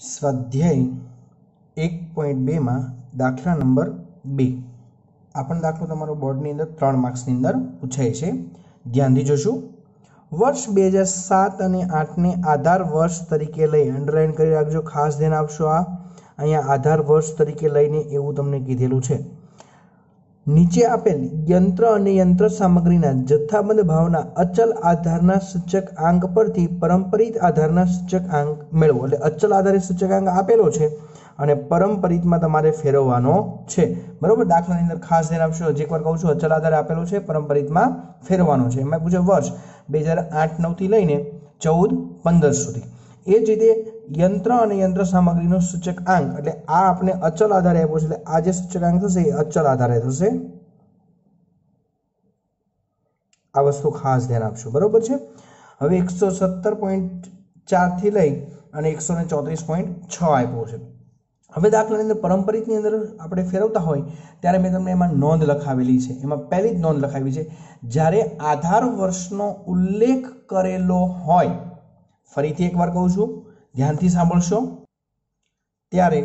સ્વાધ્યાય એક પોઈન્ટ બેમાં દાખલા નંબર બે. આ પણ દાખલો તમારો બોર્ડની અંદર ત્રણ માર્ક્સની અંદર પૂછાય છે. ધ્યાનથી જોશું. વર્ષ બે હજાર સાત અને આઠને આધાર વર્ષ તરીકે લઈ અંડરલાઈન કરી રાખજો. ખાસ ધ્યાન આપશો આ. અહીંયા આધાર વર્ષ તરીકે લઈને એવું તમને કીધેલું છે. નીચે આપેલ યંત્ર અને યંત્ર સામગ્રીના જથ્થાબંધ ભાવના અચલ આધારના સૂચક આંક પરથી પરંપરિત આધારના સૂચક આંક મેળવો. એટલે અચલ આધારે સૂચક આંક આપેલો છે અને પરંપરિતમાં તમારે ફેરવવાનો છે. બરોબર? દાખલાની અંદર ખાસ ધ્યાન આપશો. હજી એકવાર કહું છું, અચલ આધારે આપેલો છે પરંપરિતમાં ફેરવવાનો છે. એમાં પૂછે વર્ષ, બે હજાર આઠ નવથી લઈને ચૌદ, પંદર સુધી. એ જ રીતે યંત્ર અને યંત્ર સામગ્રીનો સૂચક આંક એટલે આ આપણે અચલ આધારે આપ્યો છે. એટલે આ જે સૂચક આંક થશે એ અચલ આધારે થશે. આ વસ્તુ ખાસ ધ્યાન આપશો બરોબર છે? હવે એકસો સત્તર પોઈન્ટ ચારથી લઈ અને એકસો ને ચોત્રીસ પોઈન્ટ છ આપ્યો છે. હવે દાખલાની અંદર પરંપરિતની અંદર આપણે ફેરવતા હોય ત્યારે મેં તમને એમાં નોંધ લખાવેલી છે. એમાં પહેલી જ નોંધ લખાવી છે. જ્યારે આધાર વર્ષનો ઉલ્લેખ કરેલો હોય, ફરીથી એકવાર કહું છું ધ્યાનથી સાંભળશો. ત્યારે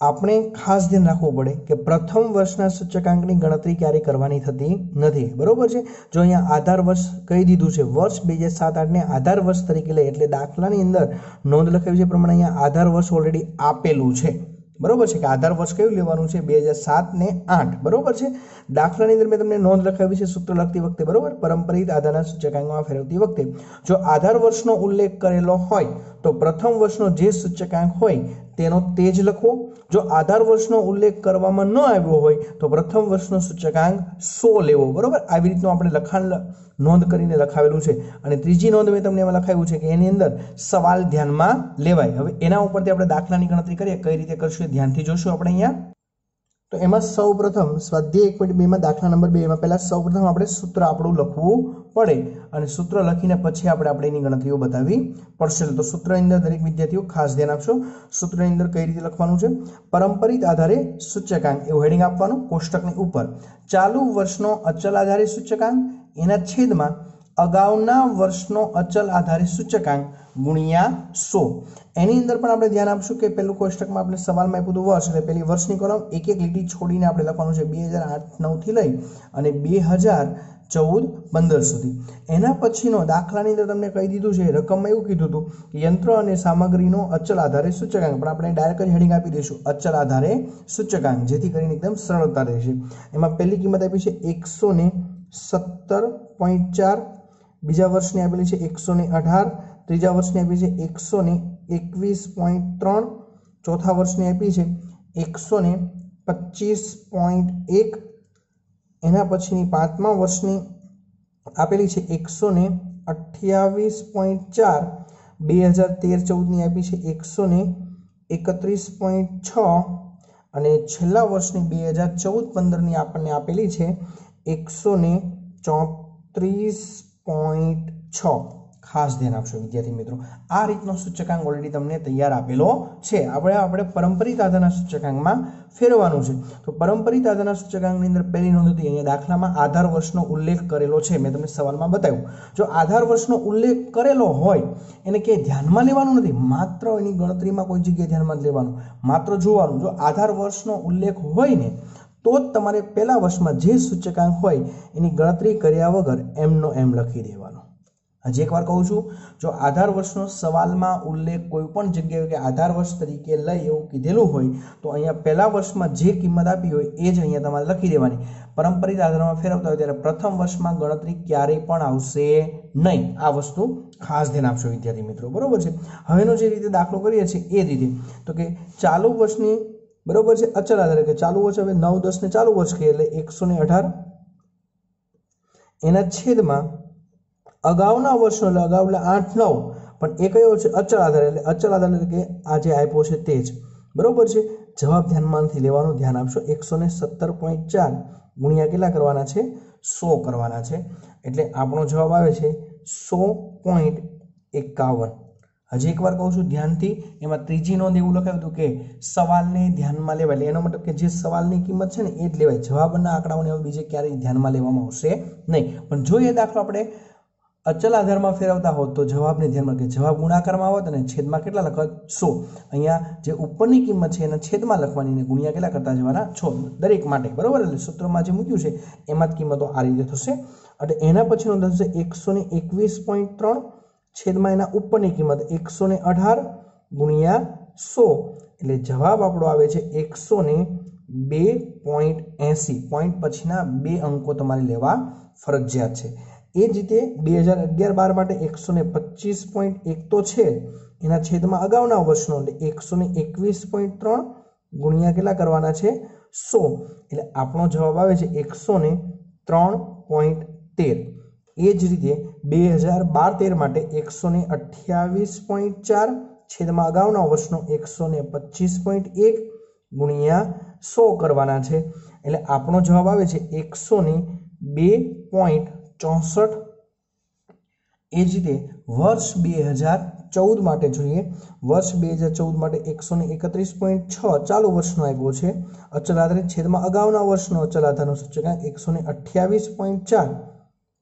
આપણે ખાસ ધ્યાન રાખવું પડે કે પ્રથમ વર્ષના સૂચકાંકની ગણતરી ક્યારેય કરવાની થતી નથી. બરોબર છે? જો અહીંયા આધાર વર્ષ કહી દીધું છે, વર્ષ બે હજાર સાત આઠને આધાર વર્ષ તરીકે લે, એટલે દાખલાની અંદર નોંધ લખાવી છે પ્રમાણે અહીંયા આધાર વર્ષ ઓલરેડી આપેલું છે. બરોબર છે કે આધાર વર્ષ કયું લેવાનું છે? બે હજાર સાત ને આઠ. બરોબર છે? દાખલાની અંદર મેં તમને નોંધ લખાવી છે સૂત્ર લખતી વખતે, બરોબર? પરંપરિત આધારના સૂચકાંકમાં ફેરવતી વખતે. જો આધાર વર્ષનો ઉલ્લેખ કરેલો હોય તો પ્રથમ વર્ષનો જે સૂચકાંક હોય તેનો તે જ લખવો જો આધાર વર્ષનો ઉલ્લેખ કરવામાં ન આવ્યો હોય, તો પ્રથમ વર્ષનો સૂચકાંક સો લેવો. બરાબર? આવી રીતનું આપણે લખાણ નોંધ કરીને લખાવેલું છે. અને ત્રીજી નોંધ મેં તમને એમાં લખાવ્યું છે કે એની અંદર સવાલ ધ્યાનમાં લેવાય. હવે એના ઉપરથી આપણે દાખલાની ગણતરી કરીએ. કઈ રીતે કરશું એ ધ્યાનથી જોશું આપણે અહીંયા. તો એમાં સૌ પ્રથમ સ્વાધ્યાય એક પોઈન્ટ બેમાં દાખલા નંબર બે એમાં પહેલાં સૌ પ્રથમ આપણે સૂત્ર આપણું લખવું પડે અને સૂત્ર લખીને પછી આપણે આપણે એની ગણતરીઓ બતાવવી પડશે. તો સૂત્રની અંદર દરેક વિદ્યાર્થીઓ ખાસ ધ્યાન આપશો. સૂત્રની અંદર કઈ રીતે લખવાનું છે? પરંપરિત આધારે સૂચકાંક, એવું હેડિંગ આપવાનું કોષ્ટકની ઉપર. ચાલુ વર્ષનો અચલ આધારે સૂચકાંક, એના છેદમાં અગાઉના વર્ષનો અચલ આધારે સૂચકાંક, ગુણ્યા સો. એની અંદર પણ આપણે ધ્યાન આપશું કે પેલું કોષ્ટકમાં આપણે સવાલમાં આપ્યું હતું વર્ષ, એટલે પેલી વર્ષની કોલમ એક એક લીટી છોડીને આપણે લખવાનું છે બે હજાર આઠ નવથી લઈ અને બે હજાર ચૌદ પંદર સુધી એના પછીનો દાખલાની અંદર તમને કહી દીધું છે, રકમમાં એવું કીધું હતું કે યંત્ર અને સામગ્રીનો અચલ આધારે સૂચકાંક. પણ આપણે ડાયરેક્ટ હેડિંગ આપી દઈશું, અચલ આધારે સૂચકાંક, જેથી કરીને એકદમ સરળતા રહેશે. એમાં પહેલી કિંમત આપી છે એકસો ને સત્તર પોઈન્ટ ચાર બીજા વર્ષની આપેલી છે એકસો ને અઢાર, ત્રીજા વર્ષની આપી છે એકસો ને એકવીસ પોઈન્ટ ત્રણ, ચોથા વર્ષની આપી છે એકસો ને પચીસ પોઈન્ટ એક, એના પછીની પાંચમા વર્ષની આપેલી છે એકસો ને અઠ્યાવીસ પોઈન્ટ ચાર, બે હજાર તેર ચૌદની આપી છે એકસો ને એકત્રીસ પોઈન્ટ છ અને છેલ્લા વર્ષની બે હજાર ચૌદ પંદરની આપણને આપેલી છે એકસો ને ચોત્રીસ પોઈન્ટ છ. ખાસ ધ્યાન આપશો, વિદ્યાર્થી મિત્રો. આ રીતનો સૂચકાંક ઓલરેડી તમને તૈયાર આપેલો છે. આપણે આપણે પરંપરિત આધારના સૂચકાંકમાં ફેરવાનું છે. તો પરંપરિત આધારના સૂચકાંકની અંદર પહેલી નોંધ હતી, અહીંયા દાખલામાં આધાર વર્ષનો ઉલ્લેખ કરેલો છે. મેં તમને સવાલમાં બતાવ્યું. જો આધાર વર્ષનો ઉલ્લેખ કરેલો હોય, એને કે ધ્યાનમાં લેવાનું નથી. માત્ર એની ગણતરીમાં કોઈ જગ્યાએ ધ્યાનમાં લેવાનું. માત્ર જોવાનું. જો આધાર વર્ષનો ઉલ્લેખ હોય ને તો જ તમારે પહેલા વર્ષમાં જે સૂચકાંક હોય એની ગણતરી કર્યા વગર એમનો એમ લખી દેવાનો. હજી એકવાર કહું છું, જો આધાર વર્ષનો સવાલમાં ઉલ્લેખ કોઈ પણ જગ્યાએ કે આધાર વર્ષ તરીકે લઈ એવું કીધેલું હોય, તો અહીંયા પહેલા વર્ષમાં જે કિંમત આપી હોય એ જ અહીંયા તમારે લખી દેવાની. પરંપરિત આધારમાં ફેરવતા હોય ત્યારે પ્રથમ વર્ષમાં ગણતરી ક્યારેય પણ આવશે નહીં. આ વસ્તુ ખાસ ધ્યાન આપશો વિદ્યાર્થી મિત્રો. બરોબર છે? હવેનો જે રીતે દાખલો કરીએ છીએ એ રીતે. તો કે ચાલુ વર્ષની બરોબર છે? અચલ આધારે કે ચાલુ વર્ષ, હવે નવ, દસ ને ચાલુ વર્ષ કહીએ, એટલે એકસો ને અઢાર. એના છેદમાં અગાઉના વર્ષનો, એટલે અગાઉ એટલે આઠ, નવ, પણ એ કયો છે? અચલ આધાર, એટલે અચલ આધાર એટલે કે આ જે આપ્યો છે તે જ. બરોબર છે? જવાબ ધ્યાનમાંથી લેવાનું ધ્યાન આપશો. એકસો ને સત્તર પોઈન્ટ ચાર ગુણ્યા કેટલા કરવાના છે? સો કરવાના છે. એટલે આપણો જવાબ આવે છે સો પોઈન્ટ એકાવન. હજી એકવાર કહું છું, ધ્યાનથી, એમાં ત્રીજી નોંધ એવું લખાયું હતું કે સવાલને ધ્યાનમાં લેવાય એટલે એનો મતલબ કે જે સવાલની કિંમત છે ને, એ જ લેવાય. જવાબના આંકડાઓને હવે બીજે ક્યારેય ધ્યાનમાં લેવામાં આવશે નહીં. પણ જો એ દાખલો આપણે અચલ આધારમાં ફેરવતા હોત, તો જવાબને ધ્યાનમાં કે જવાબ ગુણાકારમાં આવત અને છેદમાં કેટલા લખત? સો. અહીંયા જે ઉપરની કિંમત છે, એના છેદમાં લખવાની અને ગુણ્યા કેટલા કરતા જવાના? છો. દરેક માટે. બરાબર? એટલે સૂત્રમાં જે મૂક્યું છે, એમાં જ કિંમતો આ રીતે થશે. એટલે એના પછીનો થશે એકસો ને એકવીસ પોઈન્ટ ત્રણ છેદમાં એના ઉપરની કિંમત એકસો ને અઢાર ગુણ્યા સો. એટલે જવાબ આપણો આવે છે એકસો ને બે પોઈન્ટ એંસી. પોઈન્ટ પછીના બે અંકો તમારે લેવા ફરજિયાત છે. એ જ રીતે બે હજાર અગિયાર બાર માટે એકસો ને પચીસ પોઈન્ટ એક તો છે એના છેદમાં અગાઉના વર્ષનો એટલે એકસો ને એકવીસ પોઈન્ટ ત્રણ ગુણ્યા કેટલા કરવાના છે? સો. એટલે આપણો જવાબ આવે છે એકસો ને ત્રણ પોઈન્ટ તેર. એ જ રીતે બે હજાર બાર તેર માટે એકસો ને અઠ્યાવીસ પોઈન્ટ ચાર છેદમાં અગાઉના વર્ષનો એકસો ને પચીસ પોઈન્ટ એક ગુણ્યા સો કરવાના છે. એટલે આપણો જવાબ આવે છે એકસો ને બે પોઈન્ટ ચોસઠ. એ જ રીતે વર્ષ બે હજાર ચૌદ માટે જોઈએ. વર્ષ બે હજાર ચૌદ માટે એકસો ને એકત્રીસ પોઈન્ટ છ ચાલુ વર્ષનો આવ્યો છે. અચલ છેદમાં અગાઉના વર્ષનો અચલ આધારનો સૂચકાંક એકસો ને અઠ્યાવીસ પોઈન્ટ ચાર.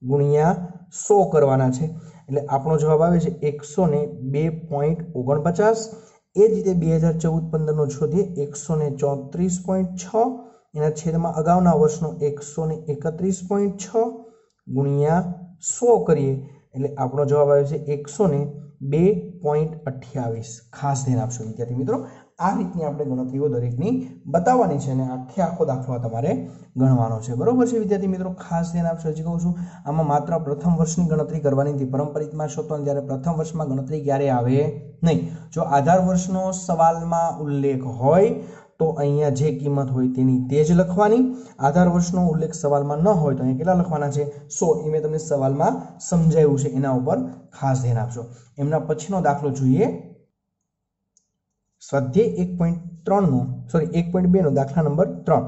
ગુણ્યા સો કરવાના છે. એટલે આપણો જવાબ આવે છે એકસો ને બે પોઈન્ટ ઓગણપચાસ. એ જ રીતે બે હજાર ચૌદ પંદરનો શોધીએ, એકસો ને ચોત્રીસ પોઈન્ટ છ. એના છેદમાં અગાઉના વર્ષનો એકસો ને એકત્રીસ પોઈન્ટ છ ગુણ્યા સો કરીએ. એટલે આપણો જવાબ આવે છે એકસો ને બે પોઈન્ટ અઠ્યાવીસ. ખાસ ધ્યાન આપશો વિદ્યાર્થી મિત્રો. આ રીતની આપણે ગણતરીઓ દરેકની બતાવવાની છે અને આખે આખો દાખલો તમારે ગણવાનો છે. બરોબર છે વિદ્યાર્થી મિત્રો? ખાસ ધ્યાન આપશો, હજી કહું છું, આમાં માત્ર પ્રથમ વર્ષની ગણતરી કરવાની હતી. પરંપરિતમાં છો તો ત્યારે પ્રથમ વર્ષમાં ગણતરી ક્યારે આવે? નહીં. જો આધાર વર્ષનો સવાલમાં ઉલ્લેખ હોય, તો અહીંયા જે કિંમત હોય તેની તે જ લખવાની. આધાર વર્ષનો ઉલ્લેખ સવાલમાં ન હોય, તો અહીંયા કેટલા લખવાના છે? સો. એ મેં તમને સવાલમાં સમજાવ્યું છે. એના ઉપર ખાસ ધ્યાન આપશો. એમના પછીનો દાખલો જોઈએ. સ્વાધ્યાય એક પોઈન્ટ ત્રણનો સોરી એક પોઈન્ટ બેનો, દાખલા નંબર ત્રણ.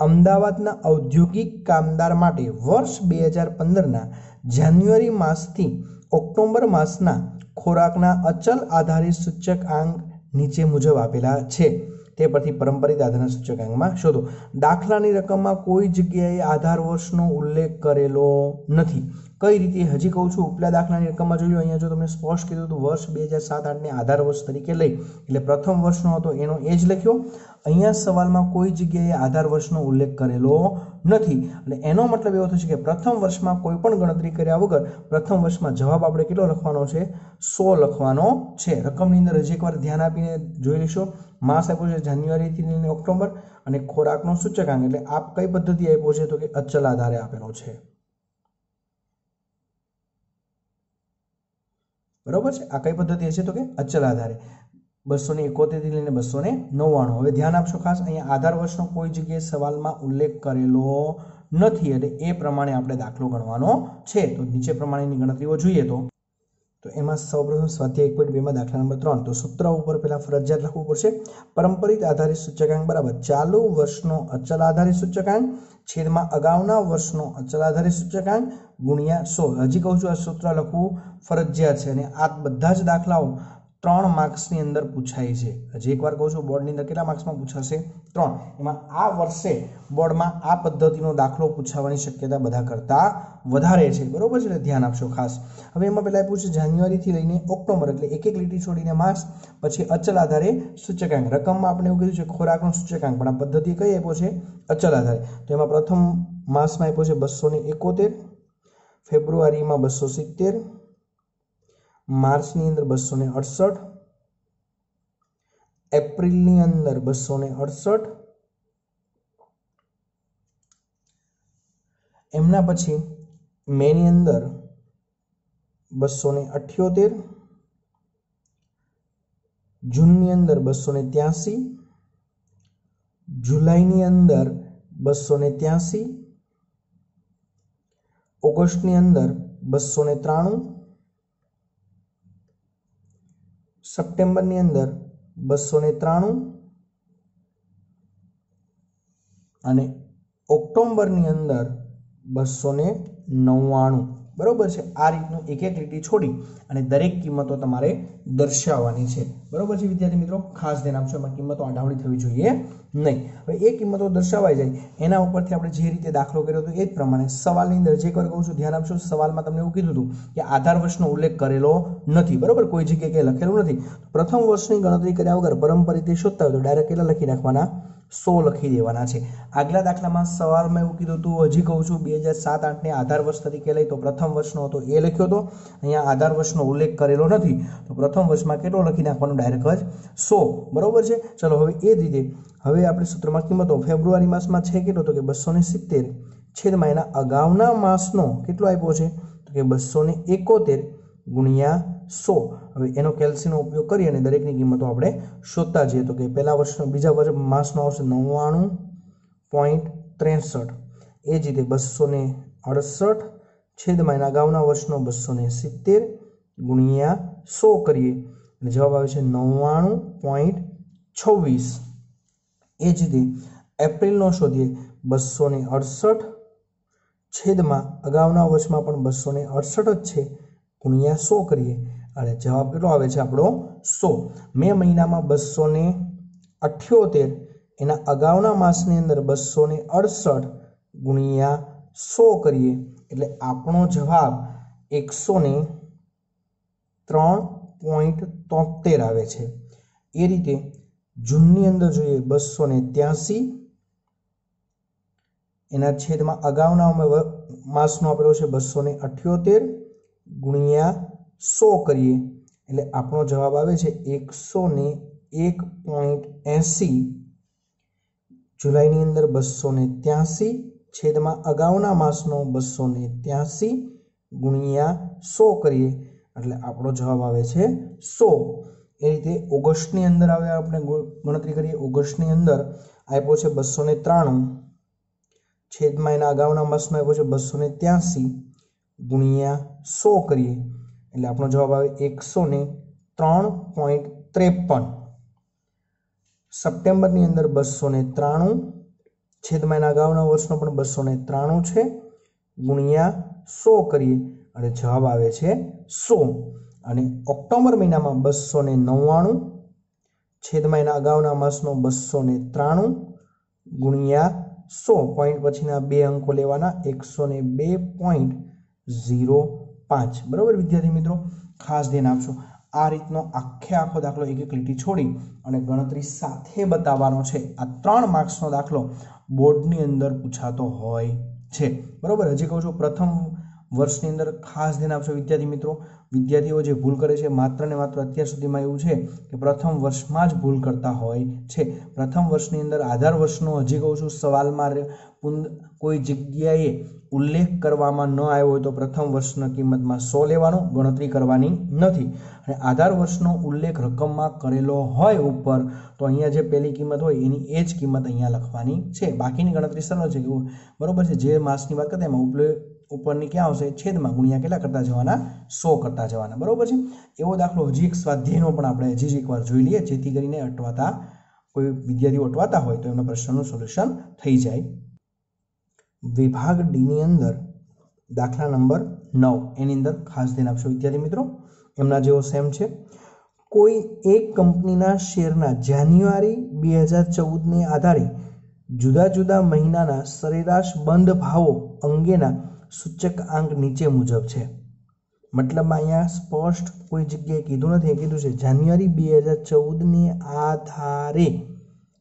અમદાવાદના ઔદ્યોગિક કામદાર માટે વર્ષ બે હજાર પંદરના જાન્યુઆરી માસથી ઓક્ટોબર માસના ખોરાકના અચલ આધારિત સૂચકાંક નીચે મુજબ આપેલા છે. તે પરથી પરંપરિત આધારના સૂચકાંકમાં શોધો. દાખલાની રકમમાં કોઈ જગ્યાએ આધાર વર્ષનો ઉલ્લેખ કરેલો નથી. કઈ રીતે હજી કહું છું, ઉપલા દાખલાની રકમમાં જોયું અહીંયા જો તમને સ્પષ્ટ કીધું હતું, વર્ષ બે હજાર સાત આઠને આધાર વર્ષ તરીકે લઈ. એટલે પ્રથમ વર્ષનો હતો, એનો એ જ લખ્યો. અહીંયા સવાલમાં કોઈ જગ્યાએ આધાર વર્ષનો ઉલ્લેખ કરેલો નથી. એટલે એનો મતલબ એવો થશે કે પ્રથમ વર્ષમાં કોઈ પણ ગણતરી કર્યા વગર પ્રથમ વર્ષમાં જવાબ આપણે કેટલો લખવાનો છે? સો લખવાનો છે. રકમની અંદર હજી એકવાર ધ્યાન આપીને જોઈ લઈશું માસ આપ્યો છે જાન્યુઆરીથી લઈને ઓક્ટોબર અને ખોરાકનો સૂચકાંક. એટલે આપ કઈ પદ્ધતિ આપ્યો છે તો કે અચલ આધારે આપેલો છે? બરોબર છે? આ કઈ પદ્ધતિ હશે તો કે અચલ આધારે. બસો ને એકોતેરથી લઈને બસો ને નવ્વાણું. હવે ધ્યાન આપશો ખાસ, અહીંયા આધાર વર્ષનો કોઈ જગ્યાએ સવાલમાં ઉલ્લેખ કરેલો નથી, એટલે એ પ્રમાણે આપણે દાખલો ગણવાનો છે. તો નીચે પ્રમાણેની ગણતરીઓ જોઈએ તો તો એમાં સૌપ્રથમ સ્વાધ્યાય એક પોઈન્ટ બેમાં દાખલા નંબર ત્રણ. તો સૂત્ર ઉપર પહેલાં ફરજિયાત લખવું પડશે. પરંપરિત આધારિત સૂચકાંક બરાબર. ચાલુ વર્ષનો અચલ આધારિત સૂચકાંક, છેદમાં અગાઉના વર્ષનો અચલ આધારિત સૂચકાંક, ગુણ્યા સો. હજી કહું છું આ સૂત્ર લખવું ફરજિયાત છે અને આ બધા જ દાખલાઓ ત્રણ માર્ક્સની અંદર પૂછાય છે. હજી એકવાર કહું છું બોર્ડની અંદર કેટલા માર્ક્સમાં પૂછાશે? ત્રણ. એમાં આ વર્ષે બોર્ડમાં આ પદ્ધતિનો દાખલો પૂછાવાની શક્યતા બધા કરતાં વધારે છે. બરોબર છે એટલે ધ્યાન આપશો ખાસ. હવે એમાં પહેલાં આપ્યું છે જાન્યુઆરીથી લઈને ઓક્ટોબર એટલે એક એક લીટી છોડીને માસ પછી અચલ આધારે સૂચકાંક. રકમમાં આપણે એવું કીધું છે ખોરાકનો સૂચકાંક, પણ આ પદ્ધતિ કઈ આપ્યો છે? અચલ આધારે. તો એમાં પ્રથમ માસમાં આપ્યો છે બસો એકોતેર, ફેબ્રુઆરીમાં બસો સિત્તેર માર્ચની અંદર બસો ને અડસઠ, એપ્રિલની અંદર બસો ને અડસઠ, એમના પછી મેની અંદર બસો ને અઠ્યોતેર, જૂનની અંદર બસો ને ત્યાસી, જુલાઈની અંદર બસો ને ત્યાસી, ઓગસ્ટની અંદર બસો ને ત્રાણું સપ્ટેમ્બરની અંદર બસો ને ત્રાણું અને ઓક્ટોમ્બરની અંદર બસો ને નવ્વાણું. બરોબર છે? આ રીતનું એક એક લીટી છોડી અને દરેક કિંમતો તમારે દર્શાવવાની છે. બરોબર છે વિદ્યાર્થી મિત્રો? ખાસ ધ્યાન આપશો એમાં કિંમતો આડાવડી થવી જોઈએ નહીં. હવે એ કિંમતો દર્શાવાઈ જાય. એના ઉપરથી આપણે જે રીતે દાખલો કર્યો હતો એ જ પ્રમાણે સવાલની અંદર જે કહું છું, ધ્યાન આપશો સવાલમાં તમને એવું કીધું હતું કે આધાર વર્ષનો ઉલ્લેખ કરેલો નથી. બરોબર? કોઈ જગ્યાએ લખેલું નથી. પ્રથમ વર્ષની ગણતરી કર્યા વગર પરંપરા શોધતા હોય તો ડાયરેક્ટ કેટલા લખી નાખવાના? સો લખી દેવાના છે. આગલા દાખલામાં સવારમાં એવું કીધું હતું હજી કહું છું, બે હજાર સાત આઠને આધાર વર્ષ તરીકે લઈ. તો પ્રથમ વર્ષનો હતો, એ લખ્યો હતો અહીંયા આધાર વર્ષનો ઉલ્લેખ કરેલો નથી. તો પ્રથમ વર્ષમાં કેટલો લખી નાખવાનો? ડાયરેક્ટ જ સો. બરાબર છે? ચલો, હવે એ જ રીતે. હવે આપણે સૂત્રમાં કિંમતો. ફેબ્રુઆરી માસમાં છે કેટલો? તો કે બસો ને સિત્તેર. છેદમાં એના અગાઉના માસનો કેટલો આપ્યો છે? તો કે બસો ને એકોતેર. ગુણ્યા સો. હવે એનો કેલ્સીનો ઉપયોગ કરી અને દરેકની કિંમતો આપણે શોધતા જઈએ. તો કે પહેલા વર્ષનો, બીજા વર્ષ માસનો આવશે નવ્વાણું પોઈન્ટ ત્રેસઠ. એ જ રીતે બસો ને અડસઠ છેદમાં એના અગાઉના વર્ષનો બસો ને સિત્તેર ગુણ્યા સો કરીએ. એટલે જવાબ આવે છે નવ્વાણું પોઈન્ટ છવ્વીસ. એ જ રીતે એપ્રિલનો શોધીએ. બસો ને અડસઠ છેદમાં અગાઉના વર્ષમાં પણ બસો ને અડસઠ જ છે. ગુણ્યા સો કરીએ? અને જવાબ કેટલો આવે છે આપણો? સો. મે મહિનામાં બસો ને અઠ્યોતેર, એના અગાઉના માસની અંદર બસો ને અડસઠ ગુણ્યા સો કરીએ. એટલે આપણો જવાબ એકસો ને ત્રણ પોઈન્ટ તોતેર આવે છે. એ રીતે જૂનની અંદર જોઈએ બસો ને ત્યાસી, એના છેદમાં અગાઉના માસનો આપેલો છે બસો ને અઠ્યોતેર ગુણ્યા સો કરીએ. એટલે આપણો જવાબ આવે છે એકસો ને એક પોઈન્ટ એંસી. જુલાઈની અંદર બસો ને ત્યાસી, છેદમાં અગાઉના માસનો બસો ને ત્યાસી ગુણ્યા સો કરીએ. એટલે આપણો જવાબ આવે છે સો. એ રીતે ઓગસ્ટની અંદર આવે આપણે ગણતરી કરીએ. ઓગસ્ટની અંદર આપ્યો છે બસો ને ત્રાણું, છેદમાં એના અગાઉના માસનો આપ્યો છે બસો ને ત્યાસી. ગુણ્યા સો કરીએ. એટલે આપણો જવાબ આવે એકસો ને ત્રણ પોઈન્ટ ત્રેપન. સપ્ટેમ્બરની અંદર બસો ને ત્રાણું, છેદમાં એના અગાઉના વર્ષનો પણ બસો ને ત્રાણું છે. ગુણ્યા સો કરીએ, અને જવાબ આવે છે સો. અને ઓક્ટોબર મહિનામાં બસો ને નવ્વાણું, છેદમાં એના અગાઉના માસનો બસો ને ત્રાણું, ગુણ્યા સો. પોઈન્ટ પછીના બે અંકો લેવાના, એકસો ને બે પોઈન્ટ ઝીરો પાંચ. બરાબર વિદ્યાર્થી મિત્રો? ખાસ ધ્યાન આપશો આ રીતનો આખે આખો દાખલો એક એક લીટી છોડી અને ગણતરી સાથે બતાવવાનો છે. આ ત્રણ માર્ક્સનો દાખલો બોર્ડની અંદર પૂછાતો હોય છે. બરાબર? હજી કહું છું, પ્રથમ વર્ષની અંદર ખાસ ધ્યાન આપશો વિદ્યાર્થી મિત્રો. વિદ્યાર્થીઓ જે ભૂલ કરે છે, માત્ર ને માત્ર અત્યાર સુધીમાં એવું છે કે પ્રથમ વર્ષમાં જ ભૂલ કરતા હોય છે. પ્રથમ વર્ષની અંદર આધાર વર્ષનો હજી કહું છું, સવાલમાં કોઈ જગ્યાએ ઉલ્લેખ કરવામાં ન આવ્યો હોય તો પ્રથમ વર્ષના કિંમતમાં સો લેવાનું, ગણતરી કરવાની નથી. અને આધાર વર્ષનો ઉલ્લેખ રકમમાં કરેલો હોય ઉપર, તો અહીંયા જે પહેલી કિંમત હોય એની એ જ કિંમત અહીંયા લખવાની છે. બાકીની ગણતરી સરળ છે બરોબર છે. જે માસની વાત કરતા એમાં ઉપલે ઉપરની ક્યાં આવશે? છેદમાં ગુણ્યા કેટલા કરતા જવાના? સો કરતા જવાના. બરાબર છે? એવો દાખલો હજી એક સ્વાધ્યાયનો પણ આપણે હજી એકવાર જોઈ લઈએ, જેથી કરીને અટવાતા કોઈ વિદ્યાર્થીઓ અટવાતા હોય તો એમના પ્રશ્નનું સોલ્યુશન થઈ જાય. વિભાગ ડીની અંદર દાખલા નંબર નવ. એની અંદર ખાસ ધ્યાન આપશો વિદ્યાર્થી મિત્રો. એમના જેવો સેમ છે. કોઈ એક કંપનીના શેરના જાન્યુઆરી બે હજાર ચૌદને આધારે જુદા જુદા મહિનાના સરેરાશ બંધ ભાવો અંગેના સૂચક આંક નીચે મુજબ છે. મતલબમાં અહીંયા સ્પષ્ટ કોઈ જગ્યાએ કીધું નથી. કીધું છે, જાન્યુઆરી બે હજાર ચૌદને આધારે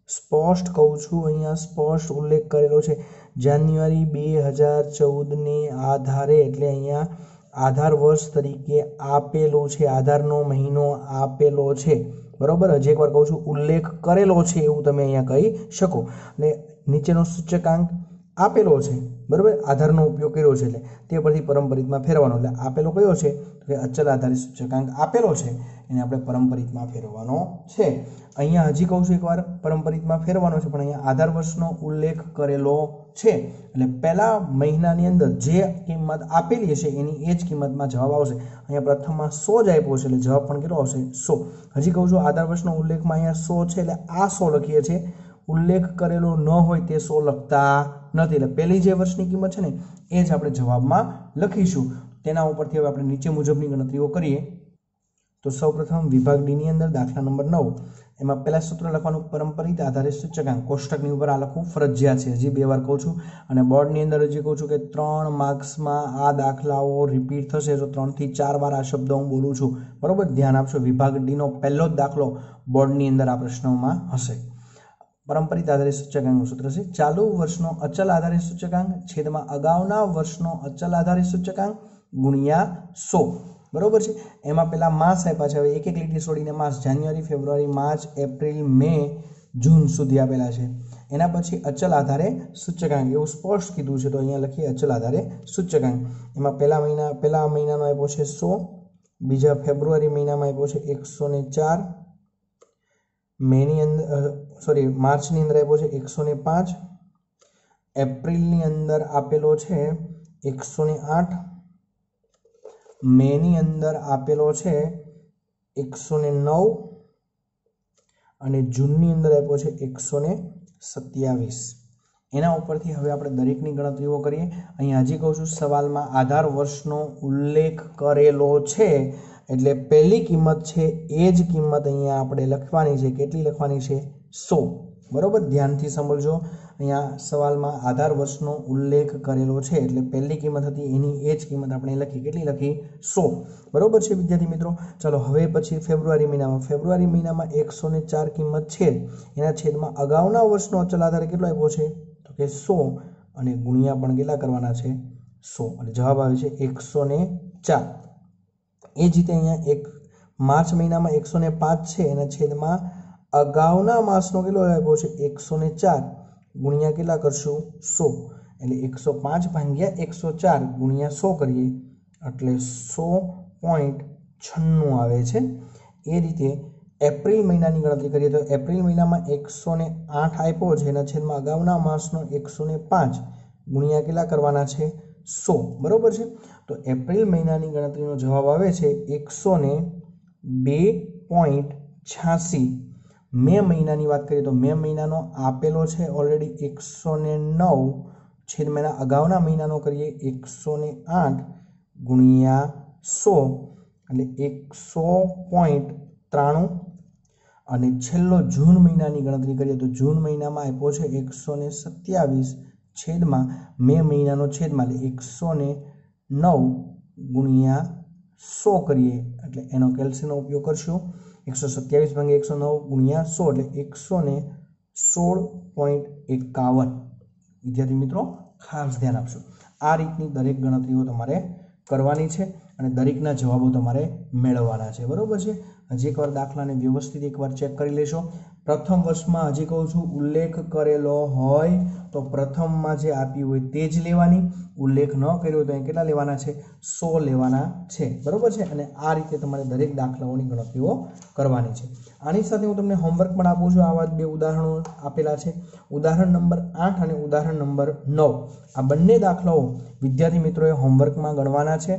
સ્પષ્ટ કહું છું, અહીંયા સ્પષ્ટ ઉલ્લેખ કરેલો છે. જાન્યુઆરી બે હજાર ચૌદને આધારે એટલે અહીંયા આધાર વર્ષ તરીકે આપેલો છે, આધારનો મહિનો આપેલો છે. બરાબર? હજી એકવાર કહું છું, ઉલ્લેખ કરેલો છે એવું તમે અહીંયા કહી શકો. અને નીચેનો સૂચકાંક આપેલો છે. બરાબર? આધારનો ઉપયોગ કર્યો છે એટલે તે પરથી પરંપરિતમાં ફેરવાનો એટલે આપેલો કયો છે? તો કે અચલ આધારિત સૂચકાંક આપેલો છે. એને આપણે પરંપરિતમાં ફેરવવાનો છે. અહીંયા હજી કહું છું એકવાર, પરંપરિતમાં ફેરવાનો છે, પણ અહીંયા આધાર વર્ષનો ઉલ્લેખ કરેલો છે. એટલે પહેલા મહિનાની અંદર જે કિંમત આપેલી હશે, એની એ જ કિંમતમાં જવાબ આવશે. અહીંયા પ્રથમમાં સો જ આપ્યો છે, એટલે જવાબ પણ કેટલો આવશે? સો. હજી કહું છું, આધાર વર્ષનો ઉલ્લેખમાં અહીંયા સો છે, એટલે આ સો લખીએ છીએ. ઉલ્લેખ કરેલો ન હોય તે સો લખતા નથી. એટલે પહેલી જે વર્ષની કિંમત છે ને, એ જ આપણે જવાબમાં લખીશું. તેના ઉપરથી હવે આપણે નીચે મુજબની ગણતરીઓ કરીએ. તો સૌપ્રથમ વિભાગ ડીની અંદર દાખલા નંબર નવ. એમાં પહેલાં સૂત્ર લખવાનું પરંપરિત આધારિત સૂચકાંક. કોષ્ટકની ઉપર આ લખવું ફરજિયાત છે. હજી બે વાર કહું છું. અને બોર્ડની અંદર હજી કહું છું કે ત્રણ માર્ક્સમાં આ દાખલાઓ રિપીટ થશે. તો ત્રણથી ચાર વાર આ શબ્દો હું બોલું છું. બરોબર? ધ્યાન આપશો. વિભાગ ડીનો પહેલો જ દાખલો બોર્ડની અંદર આ પ્રશ્નોમાં હશે. પરંપરિત આધારિત સૂચકાંકનું સૂત્ર છે. ચાલુ વર્ષનો અચલ આધારિત સૂચકાંક, છેદમાં અગાઉના વર્ષનો અચલ આધારિત સૂચકાંક ગુણ્યા સો. બરોબર છે? એમાં પેલા માસ આપ્યા છે. હવે એક એક લીટી છોડીને માસ January, February, March, April, May, June સુધી આપેલા છે. એના પછી અચલ આધારે સૂચકાંક. એવું સ્પષ્ટ કીધું છે તો અહીંયા લખીએ અચલ આધારે સૂચકાંક. એમાં પહેલા મહિના પહેલા મહિનાનો આપ્યો છે સો. બીજા ફેબ્રુઆરી મહિનામાં આપ્યો છે એકસો ને ચાર. મેની અંદર સોરી, માર્ચની અંદર આપ્યો છે એકસો ને પાંચ. એપ્રિલની અંદર આપેલો છે એકસો ને આઠ. મેની અંદર આપેલો છે એકસો ને નવ. અને જૂનની અંદર આપ્યો છે એકસો ને સત્યાવીસ. એના ઉપરથી હવે આપણે દરેકની ગણતરીઓ કરીએ. અહીંયા હજી કહું છું, સવાલમાં આધાર વર્ષનો ઉલ્લેખ કરેલો છે. એટલે પહેલી કિંમત છે, એ જ કિંમત અહીંયા આપણે લખવાની છે. કેટલી લખવાની છે? સો બરાબર? ધ્યાનથી સમજજો અહીંયા સવાલમાં આધાર વર્ષનો ઉલ્લેખ કરેલો છે, એટલે પહેલી કિંમત હતી, એની એ જ કિંમત આપણે લખી. કેટલી લખી? સો બરાબર છે વિદ્યાર્થી મિત્રો? ચલો, હવે પછી ફેબ્રુઆરી મહિનામાં. ફેબ્રુઆરી મહિનામાં એકસો ને ચાર કિંમત છે. એના છેદમાં અગાઉના વર્ષનો અચલ આધાર કેટલો આપ્યો છે? તો કે સો અને ગુણ્યા પણ કેટલા કરવાના છે? સો અને જવાબ આવે છે એકસો ને ચાર. એ જ રીતે અહીંયા એક માર્ચ મહિનામાં એકસો ને પાંચ છે. એના છેદમાં અગાઉના માસનો કેટલો આપ્યો છે એકસો ને ચાર ગુણ્યા કેટલા કરશું? સો. એટલે એકસો પાંચ ભાગ્યા એકસો ચાર ગુણ્યા સો કરીએ. એટલે સો પોઈન્ટ છન્નું આવે છે. એ રીતે એપ્રિલ મહિનાની ગણતરી કરીએ તો એપ્રિલ મહિનામાં એકસો ને આઠ આપ્યો છે. એના છેદમાં અગાઉના માસનો એકસો ને પાંચ ગુણ્યા કેટલા કરવાના છે? સો. બરાબર છે? તો એપ્રિલ મહિનાની ગણતરીનો જવાબ આવે છે એકસો ને બે પોઈન્ટ છ્યાસી. મે મહિનાની વાત કરીએ તો મે મહિનાનો આપેલો છે ઓલરેડી એકસો ને નવ છેદ મહિના અગાઉના મહિનાનો કરીએ એકસો ને આઠ ગુણ્યા સો એટલે એકસો પોઈન્ટ ત્રાણું. અને છેલ્લો જૂન મહિનાની ગણતરી કરીએ તો જૂન મહિનામાં આપ્યો છે એકસો ને સત્યાવીસ છેદમાં મે મહિનાનો છેદમાં એટલે એકસો ને નવ ગુણ્યા સો કરીએ એટલે એનો કેલ્સીનો ઉપયોગ કરશું. એકસો સત્યાવીસ ભાગ્યા એકસો નવ ગુણ્યા સો એટલે એકસો ને સોળ પોઈન્ટ એકાવન. વિદ્યાર્થી મિત્રો, ખાસ ધ્યાન આપશો. આ રીતની દરેક ગણતરીઓ તમારે કરવાની છે અને દરેકના જવાબો તમારે મેળવવાના છે. બરાબર છે? હજી એકવાર દાખલાને વ્યવસ્થિત એકવાર ચેક કરી લેશો. પ્રથમ વર્ષમાં હજી કહું છું, ઉલ્લેખ કરેલો હોય તો પ્રથમમાં જે આપ્યું હોય તે જ લેવાની. ઉલ્લેખ ન કર્યો તો એ કેટલા લેવાના છે? સો લેવાના છે. બરાબર છે? અને આ રીતે તમારે દરેક દાખલાઓની ગણતરીઓ કરવાની છે. આની સાથે હું તમને હોમવર્ક પણ આપું છું. આવા બે ઉદાહરણો આપેલા છે. ઉદાહરણ નંબર આઠ અને ઉદાહરણ નંબર નવ. આ બંને દાખલાઓ વિદ્યાર્થી મિત્રોએ હોમવર્કમાં ગણવાના છે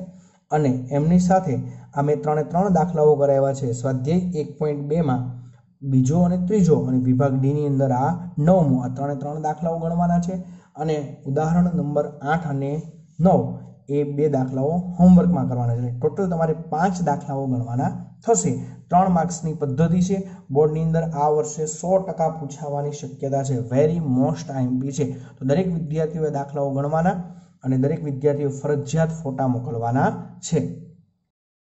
અને એમની સાથે આ મેં ત્રણે ત્રણ દાખલાઓ કરાવ્યા છે. સ્વાધ્યાય એક પોઈન્ટ બેમાં બીજો અને ત્રીજો અને વિભાગ ડીની અંદર આ નવમો, આ ત્રણે ત્રણ દાખલાઓ ગણવાના છે. અને ઉદાહરણ નંબર આઠ અને નવ, એ બે દાખલાઓ હોમવર્કમાં કરવાના છે. ટોટલ તમારે પાંચ દાખલાઓ ગણવાના થશે. ત્રણ માર્ક્સની પદ્ધતિ છે. બોર્ડની અંદર આ વર્ષે સો ટકા પૂછાવાની શક્યતા છે. વેરી મોસ્ટ આઈએમપી છે. તો દરેક વિદ્યાર્થીઓએ દાખલાઓ ગણવાના અને દરેક વિદ્યાર્થીઓ ફરજિયાત ફોટા મોકલવાના છે.